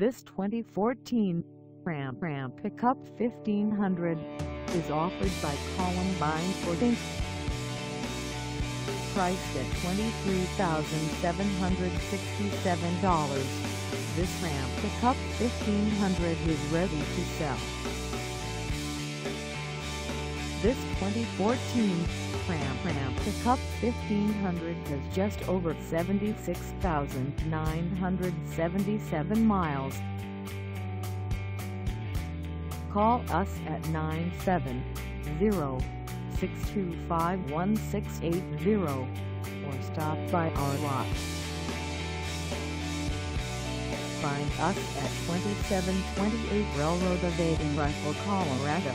This 2014 Ram Ram Pickup 1500 is offered by Columbine Ford Inc. Priced at $23,767, this Ram Pickup 1500 is ready to sell. This 2014 Ram Ram Pickup 1500 has just over 76,977 miles. Call us at 970-625-1680 or stop by our lot. Find us at 2728 Railroad Evading Rifle, Colorado